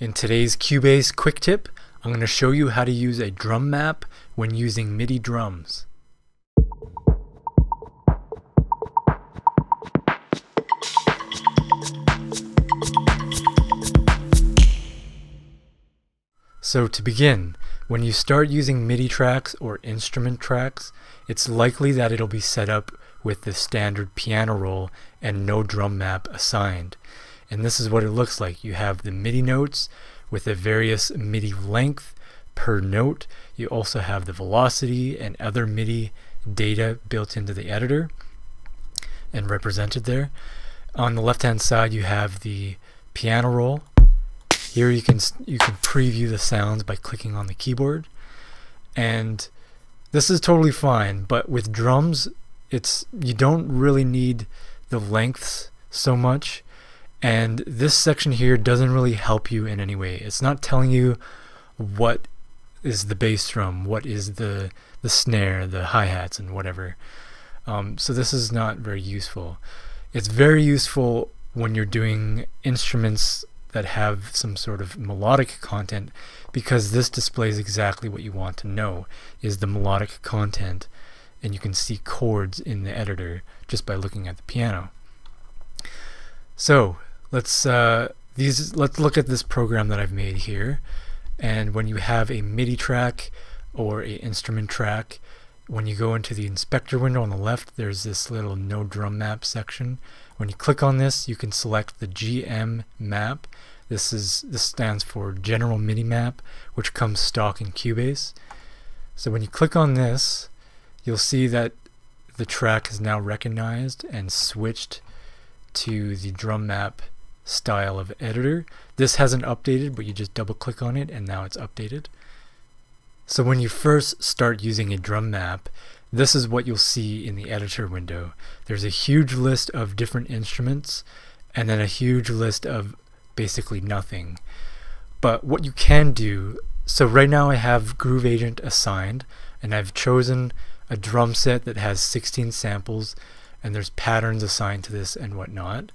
In today's Cubase quick tip, I'm going to show you how to use a drum map when using MIDI drums. So to begin, when you start using MIDI tracks or instrument tracks, it's likely that it'll be set up with the standard piano roll and no drum map assigned. And this is what it looks like. You have the MIDI notes with a various MIDI length per note. You also have the velocity and other MIDI data built into the editor and represented there. On the left hand side you have the piano roll. Here you can you can preview the sounds by clicking on the keyboard. And this is totally fine, but with drums it's you don't really need the lengths so much and this section here doesn't really help you in any way. It's not telling you what is the bass drum, what is the the snare, the hi-hats and whatever. Um, so this is not very useful. It's very useful when you're doing instruments that have some sort of melodic content because this displays exactly what you want to know is the melodic content and you can see chords in the editor just by looking at the piano. So let's uh, these let's look at this program that I've made here. And when you have a MIDI track or a instrument track when you go into the inspector window on the left there's this little no drum map section. When you click on this you can select the GM map. This is this stands for general MIDI map which comes stock in Cubase. So when you click on this you'll see that the track is now recognized and switched to the drum map style of editor. This hasn't updated, but you just double click on it and now it's updated. So when you first start using a drum map, this is what you'll see in the editor window. There's a huge list of different instruments and then a huge list of basically nothing. But what you can do, so right now I have Groove Agent assigned and I've chosen a drum set that has 16 samples and there's patterns assigned to this and whatnot.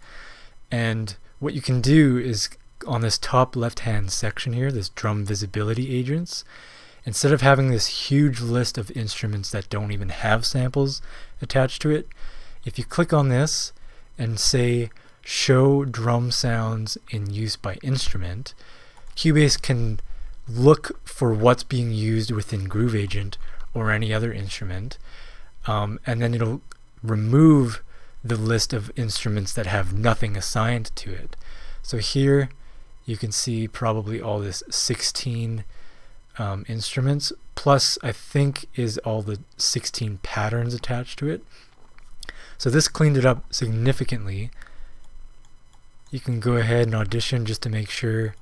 And what you can do is on this top left hand section here, this drum visibility agents, instead of having this huge list of instruments that don't even have samples attached to it, if you click on this and say show drum sounds in use by instrument, Cubase can look for what's being used within Groove Agent or any other instrument, um, and then it'll remove the list of instruments that have nothing assigned to it. So here you can see probably all this 16 um, instruments plus I think is all the 16 patterns attached to it. So this cleaned it up significantly. You can go ahead and audition just to make sure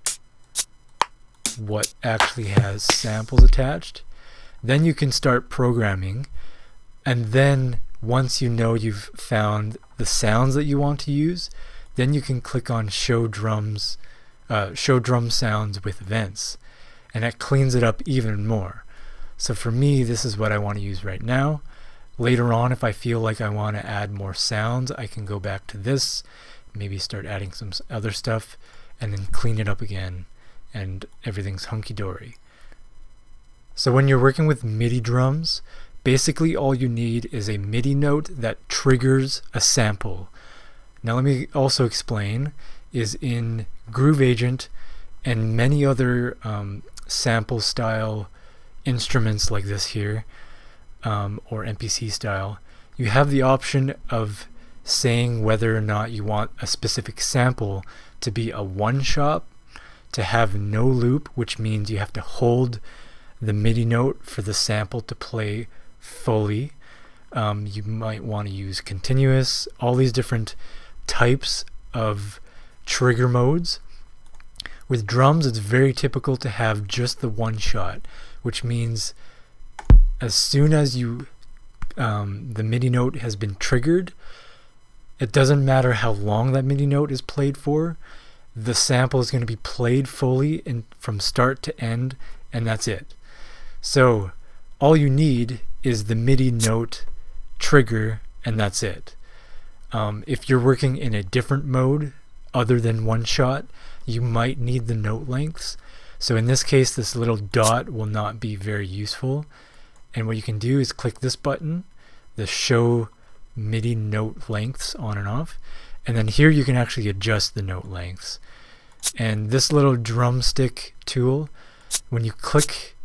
what actually has samples attached. Then you can start programming and then once you know you've found the sounds that you want to use, then you can click on show drums, uh, show drum sounds with events, and that cleans it up even more. So for me, this is what I want to use right now. Later on, if I feel like I want to add more sounds, I can go back to this, maybe start adding some other stuff, and then clean it up again, and everything's hunky-dory. So when you're working with MIDI drums, Basically all you need is a MIDI note that triggers a sample. Now let me also explain is in Groove Agent and many other um, sample style instruments like this here um, or MPC style you have the option of saying whether or not you want a specific sample to be a one shot to have no loop which means you have to hold the MIDI note for the sample to play fully. Um, you might want to use continuous, all these different types of trigger modes. With drums, it's very typical to have just the one shot, which means as soon as you um, the MIDI note has been triggered, it doesn't matter how long that MIDI note is played for. The sample is going to be played fully and from start to end, and that's it. So all you need is the MIDI note trigger and that's it. Um, if you're working in a different mode other than one shot, you might need the note lengths. So in this case, this little dot will not be very useful. And what you can do is click this button, the show MIDI note lengths on and off. And then here you can actually adjust the note lengths. And this little drumstick tool, when you click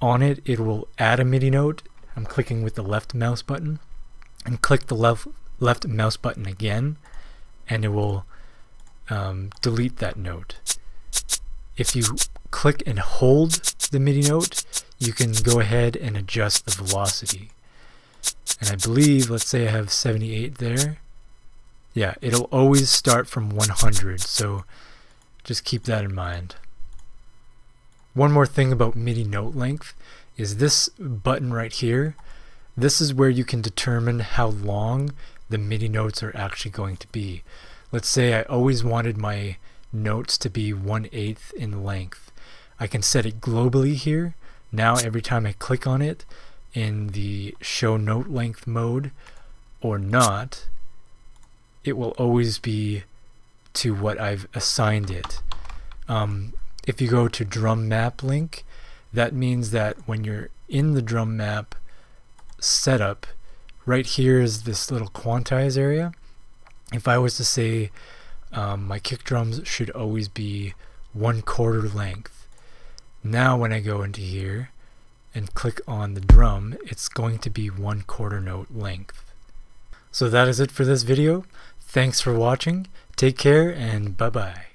on it, it will add a MIDI note. I'm clicking with the left mouse button and click the left left mouse button again and it will um, delete that note. If you click and hold the MIDI note, you can go ahead and adjust the velocity. And I believe, let's say I have 78 there. Yeah, it'll always start from 100, so just keep that in mind. One more thing about MIDI note length is this button right here. This is where you can determine how long the MIDI notes are actually going to be. Let's say I always wanted my notes to be 1 8th in length. I can set it globally here. Now every time I click on it in the show note length mode or not, it will always be to what I've assigned it. Um, if you go to drum map link, that means that when you're in the drum map setup, right here is this little quantize area. If I was to say um, my kick drums should always be one quarter length. Now when I go into here and click on the drum, it's going to be one quarter note length. So that is it for this video. Thanks for watching. Take care and bye bye.